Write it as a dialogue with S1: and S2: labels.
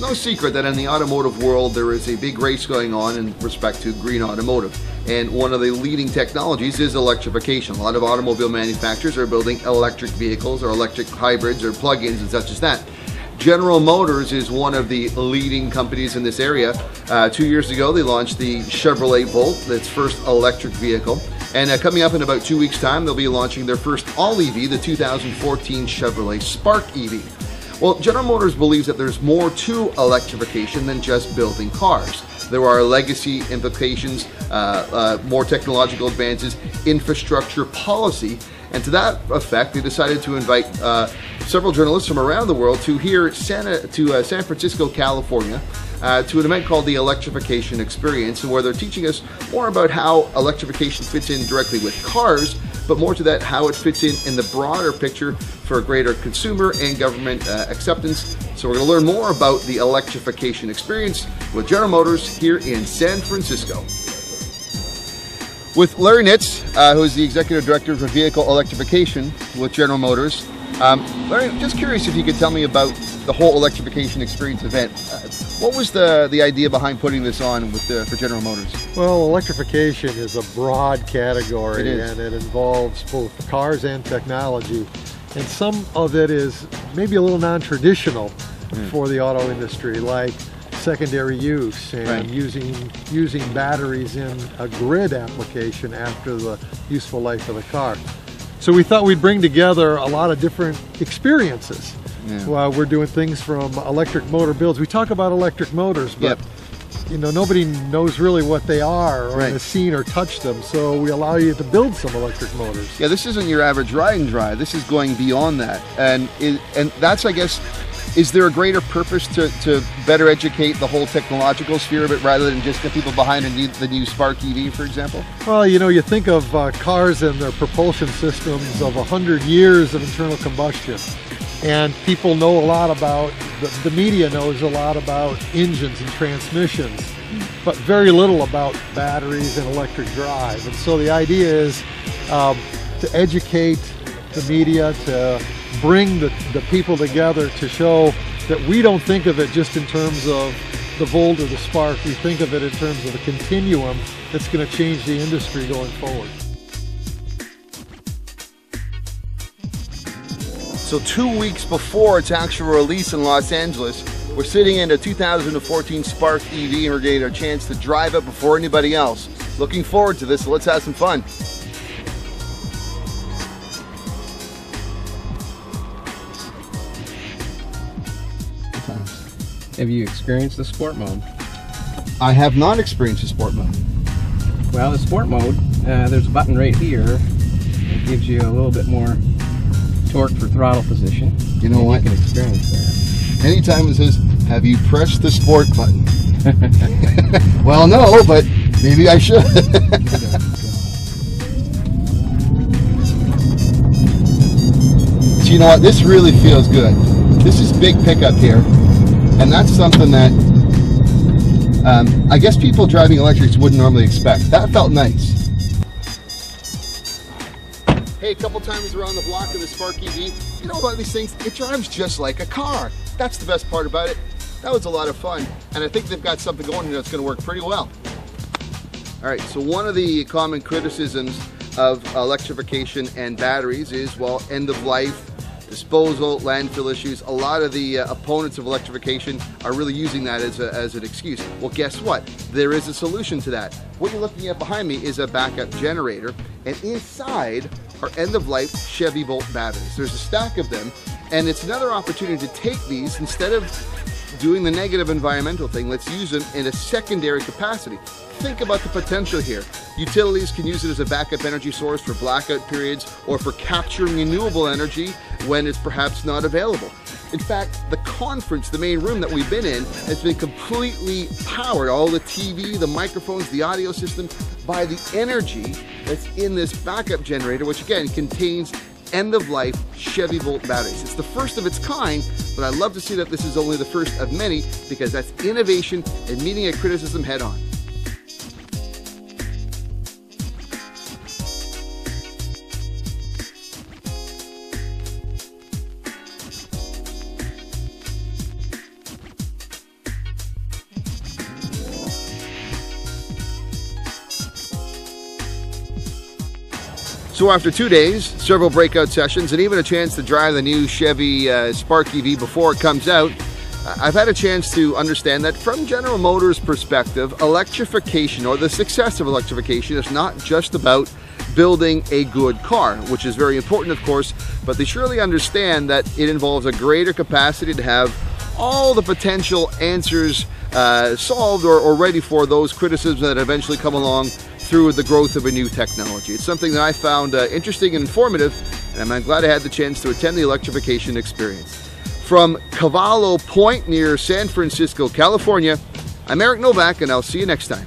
S1: no secret that in the automotive world there is a big race going on in respect to green automotive. And one of the leading technologies is electrification. A lot of automobile manufacturers are building electric vehicles or electric hybrids or plug-ins and such as that. General Motors is one of the leading companies in this area. Uh, two years ago, they launched the Chevrolet Volt, its first electric vehicle. And uh, coming up in about two weeks' time, they'll be launching their first all EV, the 2014 Chevrolet Spark EV. Well, General Motors believes that there's more to electrification than just building cars. There are legacy implications, uh, uh, more technological advances, infrastructure policy, and to that effect, they decided to invite uh, several journalists from around the world to here Santa, to uh, San Francisco, California, uh, to an event called the Electrification Experience, where they're teaching us more about how electrification fits in directly with cars, but more to that, how it fits in in the broader picture for a greater consumer and government uh, acceptance. So we're going to learn more about the electrification experience with General Motors here in San Francisco. With Larry Nitz, uh, who is the Executive Director for Vehicle Electrification with General Motors. Um, Larry, just curious if you could tell me about the whole electrification experience event. Uh, what was the, the idea behind putting this on with the, for General Motors?
S2: Well, electrification is a broad category
S1: It
S2: and it involves both cars and technology. And some of it is maybe a little non-traditional for the auto industry, like secondary use and
S1: Right.
S2: using using batteries in a grid application after the useful life of the car. So we thought we'd bring together a lot of different experiences.
S1: Yeah.
S2: While we're doing things from electric motor builds, we talk about electric motors, but
S1: Yep.
S2: you know nobody knows really what they are or
S1: Right.
S2: has seen or touched them. So we allow you to build some electric motors.
S1: Yeah, this isn't your average ride and drive. This is going beyond that, and it, and that's, I guess, is there a greater purpose to, to better educate the whole technological sphere of it rather than just the people behind the new, the new Spark EV, for example?
S2: Well, you know, you think of uh, cars and their propulsion systems of 100 years of internal combustion. And people know a lot about, the, the media knows a lot about engines and transmissions, but very little about batteries and electric drive. And so the idea is um, to educate the media, to bring the, the people together to show that we don't think of it just in terms of the Volt or the Spark. We think of it in terms of a continuum that's going to change the industry going forward.
S1: So two weeks before its actual release in Los Angeles, we're sitting in a 2014 Spark EV and we're getting a chance to drive it before anybody else. Looking forward to this, so let's have some fun.
S3: Have you experienced the sport mode?
S1: I have not experienced the sport mode.
S3: Well, the sport mode, uh, there's a button right here. It gives you a little bit more torque for throttle position.
S1: You know what?
S3: You can experience that.
S1: Anytime it says, have you pressed the sport button? well, no, but maybe I should. so you know what? This really feels good. This is big pickup here. And that's something that um, I guess people driving electrics wouldn't normally expect. That felt nice. Hey, a couple times around the block in the Spark EV, you know about these things? It drives just like a car. That's the best part about it. That was a lot of fun, and I think they've got something going here that's going to work pretty well. All right, so one of the common criticisms of electrification and batteries is, well, end of life, disposal, landfill issues. A lot of the uh, opponents of electrification are really using that as, a, as an excuse. Well, guess what? There is a solution to that. What you're looking at behind me is a backup generator, and inside are end-of-life Chevy Volt batteries. There's a stack of them, and it's another opportunity to take these instead of doing the negative environmental thing, let's use them in a secondary capacity. Think about the potential here. Utilities can use it as a backup energy source for blackout periods or for capturing renewable energy when it's perhaps not available. In fact, the conference, the main room that we've been in, has been completely powered, all the TV, the microphones, the audio system, by the energy that's in this backup generator, which again contains end-of-life Chevy Volt batteries. It's the first of its kind, but I love to see that this is only the first of many because that's innovation and meeting a criticism head on. So after two days, several breakout sessions, and even a chance to drive the new Chevy uh, Spark EV before it comes out, I've had a chance to understand that from General Motors' perspective, electrification or the success of electrification is not just about building a good car, which is very important, of course, but they surely understand that it involves a greater capacity to have all the potential answers uh, solved or, or ready for those criticisms that eventually come along through the growth of a new technology. It's something that I found uh, interesting and informative, and I'm glad I had the chance to attend the electrification experience. From Cavallo Point near San Francisco, California, I'm Eric Novak, and I'll see you next time.